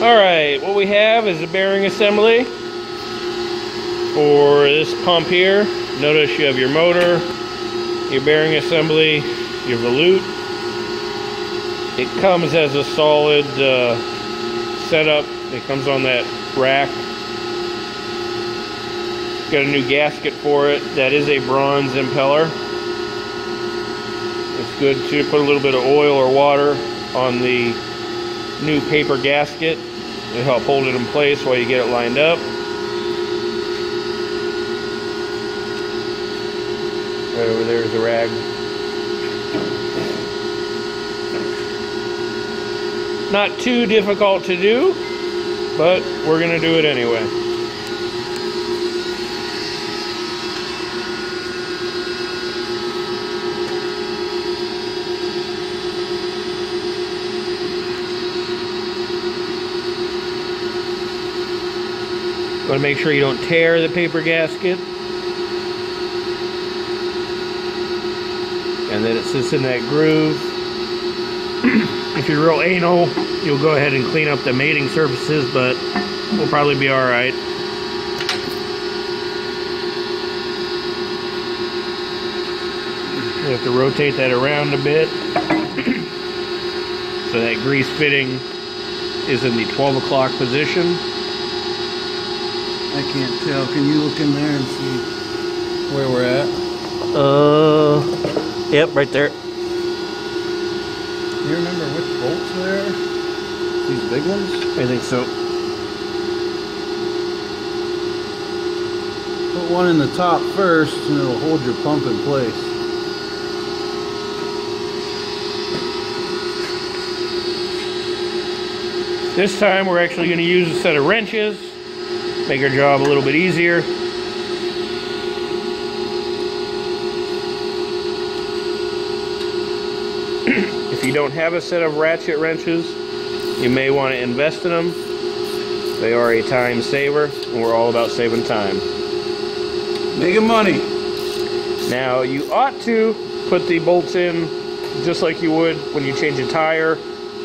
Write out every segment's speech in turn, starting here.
Alright, what we have is a bearing assembly for this pump here. Notice you have your motor, your bearing assembly, your volute. It comes as a solid uh, setup. It comes on that rack. Got a new gasket for it. That is a bronze impeller. It's good to put a little bit of oil or water on the new paper gasket to help hold it in place while you get it lined up. Right over there is a rag. Not too difficult to do, but we're going to do it anyway. Want to make sure you don't tear the paper gasket. And then it sits in that groove. if you're real anal, you'll go ahead and clean up the mating surfaces, but we'll probably be alright. You have to rotate that around a bit. so that grease fitting is in the 12 o'clock position. I can't tell. Can you look in there and see where we're at? Uh, yep, right there. Do you remember which bolts there? These big ones? I think so. Put one in the top first and it'll hold your pump in place. This time we're actually going to use a set of wrenches, make our job a little bit easier. if you don't have a set of ratchet wrenches, you may want to invest in them. They are a time saver, and we're all about saving time. Making money. Now, you ought to put the bolts in just like you would when you change a tire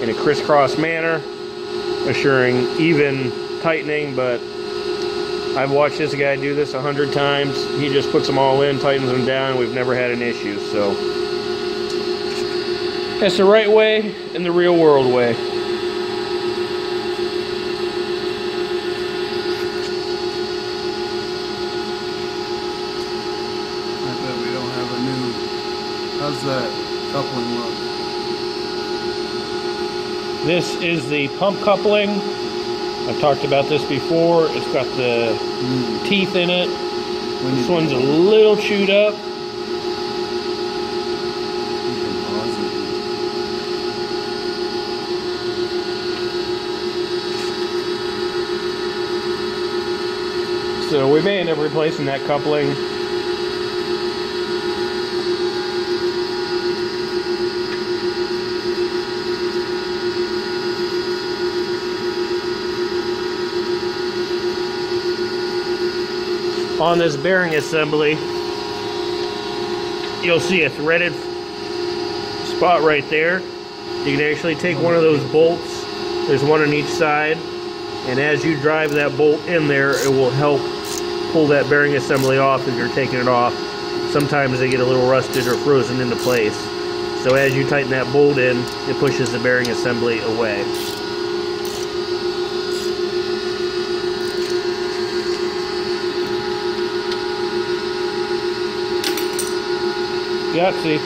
in a crisscross manner, assuring even tightening, but I've watched this guy do this a hundred times. He just puts them all in, tightens them down, we've never had an issue, so. That's the right way and the real world way. I bet we don't have a new. How's that coupling look? This is the pump coupling. I've talked about this before. It's got the Mm. teeth in it. When This one's a little chewed up. So we may end up replacing that coupling. On this bearing assembly, you'll see a threaded spot right there. You can actually take one of those bolts, there's one on each side, and as you drive that bolt in there, it will help pull that bearing assembly off if you're taking it off. Sometimes they get a little rusted or frozen into place. So as you tighten that bolt in, it pushes the bearing assembly away. Yahtzee.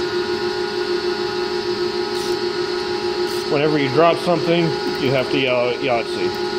Whenever you drop something, you have to yell Yahtzee.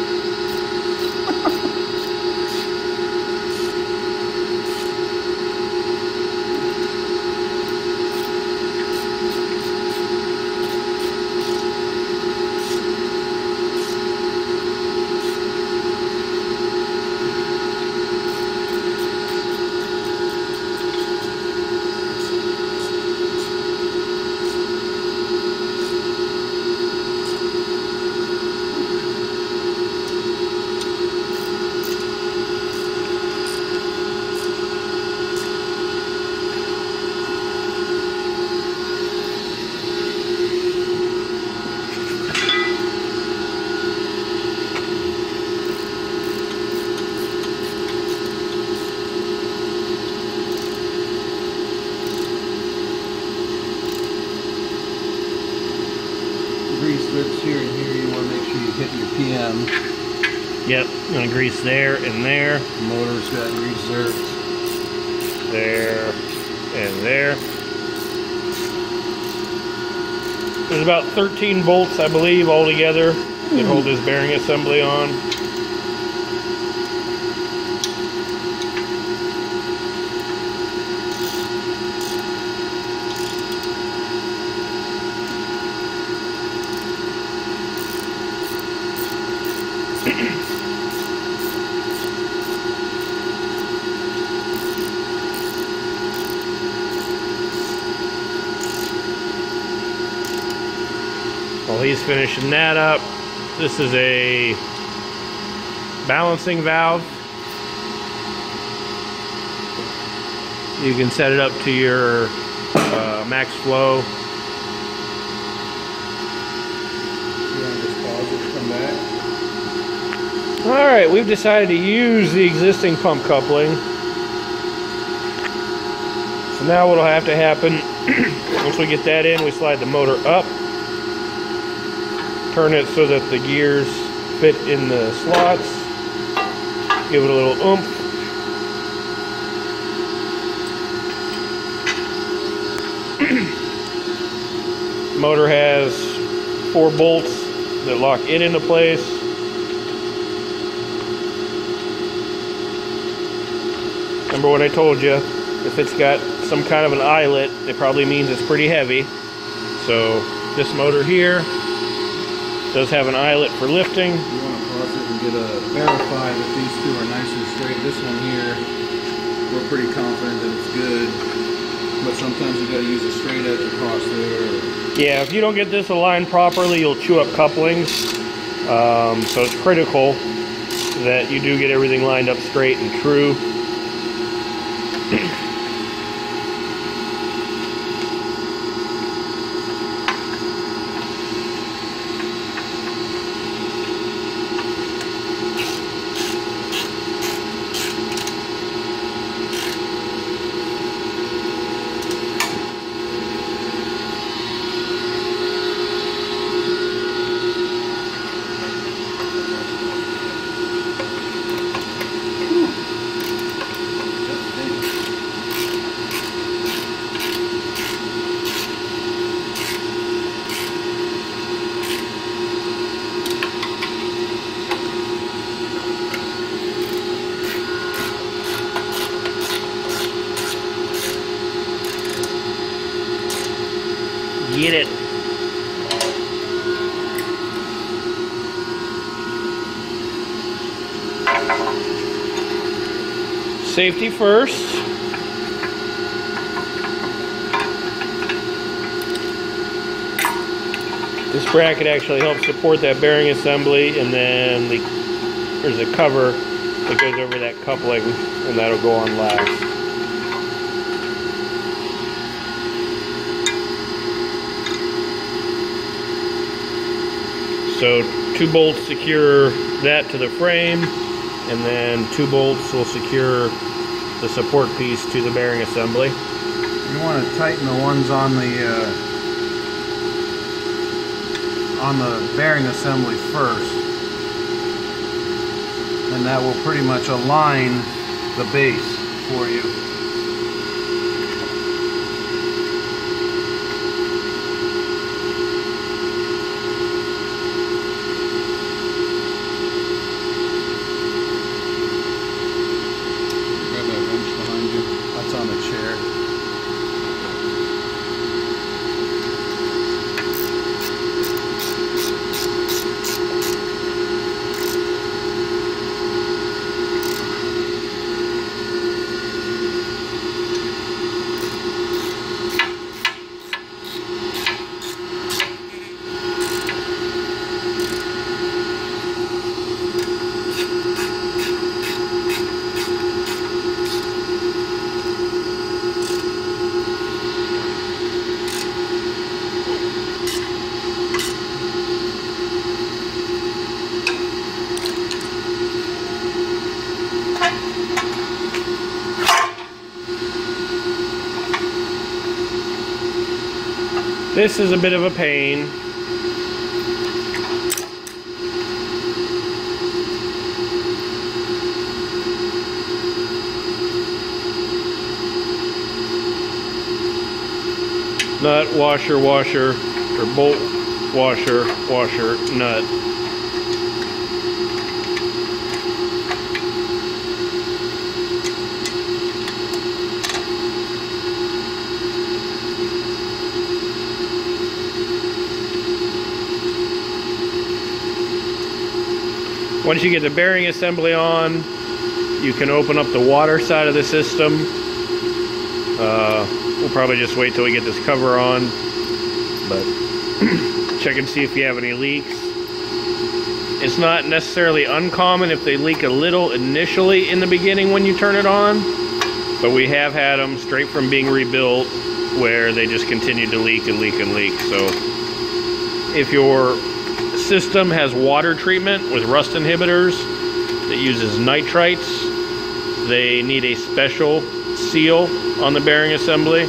Yep, gonna grease there and there, Motor's got grease zerks. there, and there. There's about 13 bolts, I believe, altogether that hold this bearing assembly on. He's finishing that up, this is a balancing valve. You can set it up to your uh, max flow. All right, we've decided to use the existing pump coupling. So now what'll have to happen, once we get that in, we slide the motor up, turn it so that the gears fit in the slots, give it a little oomph. Motor has four bolts that lock it into place. Remember what I told you? If it's got some kind of an eyelet, it probably means it's pretty heavy. So this motor here does have an eyelet for lifting. You want to pause it and get a verify that these two are nice and straight. This one here, we're pretty confident that it's good. But sometimes you got to use a straight edge across there. Yeah, if you don't get this aligned properly, you'll chew up couplings. Um, so it's critical that you do get everything lined up straight and true. Get it. Safety first. This bracket actually helps support that bearing assembly and then the, there's a cover that goes over that coupling and that'll go on last. So two bolts secure that to the frame, and then two bolts will secure the support piece to the bearing assembly. You want to tighten the ones on the uh, on the bearing assembly first, and that will pretty much align the base for you. This is a bit of a pain. Nut washer washer or bolt washer washer nut. Once you get the bearing assembly on, you can open up the water side of the system. Uh, we'll probably just wait till we get this cover on, but check and see if you have any leaks. It's not necessarily uncommon if they leak a little initially in the beginning when you turn it on, but we have had them straight from being rebuilt where they just continue to leak and leak and leak. So if your system has water treatment with rust inhibitors that uses nitrites. They need a special seal on the bearing assembly.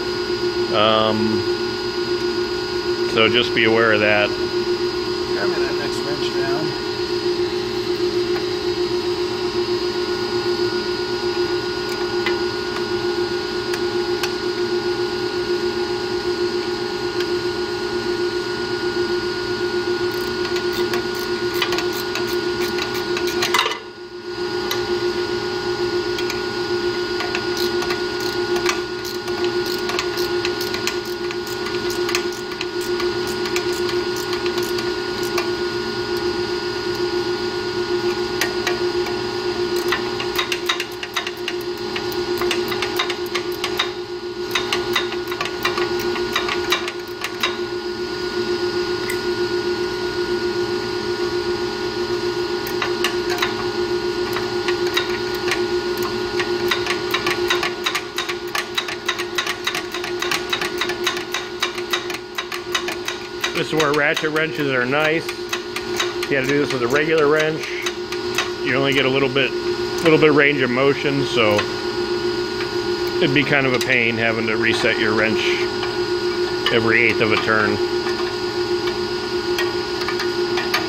Um, so just be aware of that. Grab me that next wrench down. Ratchet wrenches are nice. You got to do this with a regular wrench. You only get a little bit, little bit range of motion, so it'd be kind of a pain having to reset your wrench every eighth of a turn.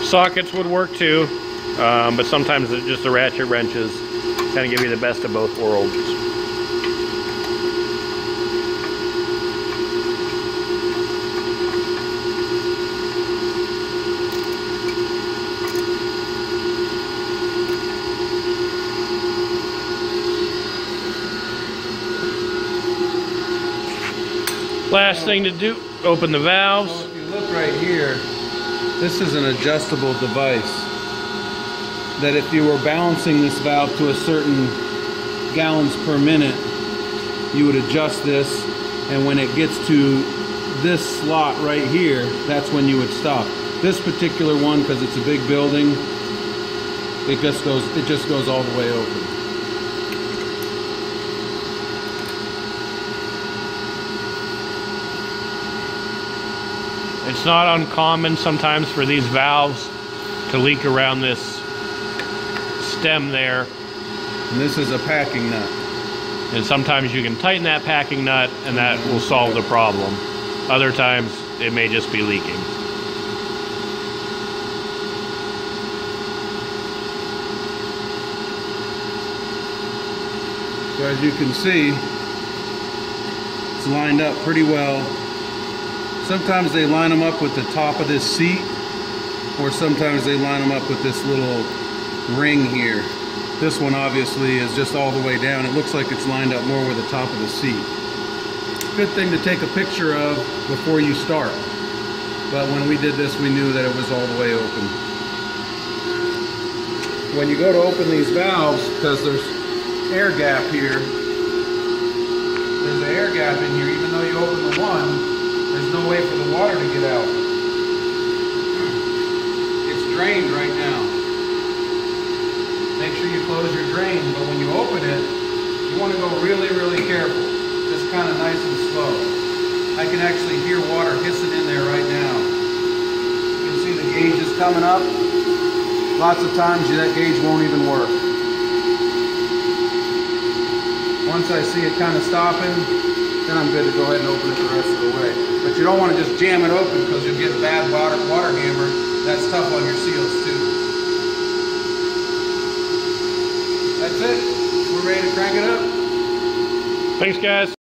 Sockets would work too, um, but sometimes just the ratchet wrenches kind of give you the best of both worlds. Last thing to do, open the valves. So if you look right here, this is an adjustable device. That if you were balancing this valve to a certain gallons per minute, you would adjust this, and when it gets to this slot right here, that's when you would stop. This particular one, because it's a big building, it just goes it just goes all the way open. It's not uncommon sometimes for these valves to leak around this stem there. And this is a packing nut. And sometimes you can tighten that packing nut and that will solve the problem. Other times it may just be leaking. So as you can see, it's lined up pretty well. Sometimes they line them up with the top of this seat, or sometimes they line them up with this little ring here. This one obviously is just all the way down. It looks like it's lined up more with the top of the seat. Good thing to take a picture of before you start. But when we did this, we knew that it was all the way open. When you go to open these valves, because there's air gap here. There's an air gap in here, even though you open the one, no way for the water to get out. It's drained right now. Make sure you close your drain, but when you open it, you want to go really, really careful. Just kind of nice and slow. I can actually hear water hissing in there right now. You can see the gauge is coming up. Lots of times that gauge won't even work. Once I see it kind of stopping, then I'm good to go ahead and open it the rest of the way. But you don't want to just jam it open because you'll get bad water, water hammer. That's tough on your seals too. That's it. We're ready to crank it up. Thanks, guys.